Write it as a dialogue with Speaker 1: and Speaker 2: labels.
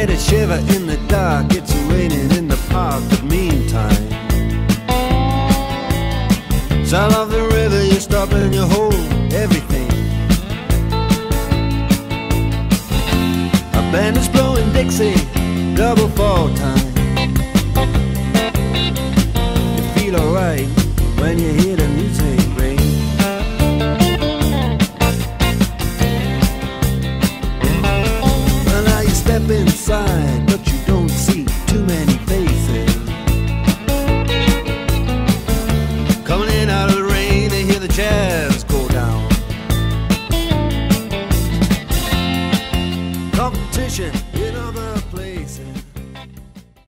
Speaker 1: get a shiver in the dark. It's raining in the park, but meantime, sound of the river, you stop and you hold everything. A band is blowing Dixie, double fall time. You feel alright when you hear. competition. In other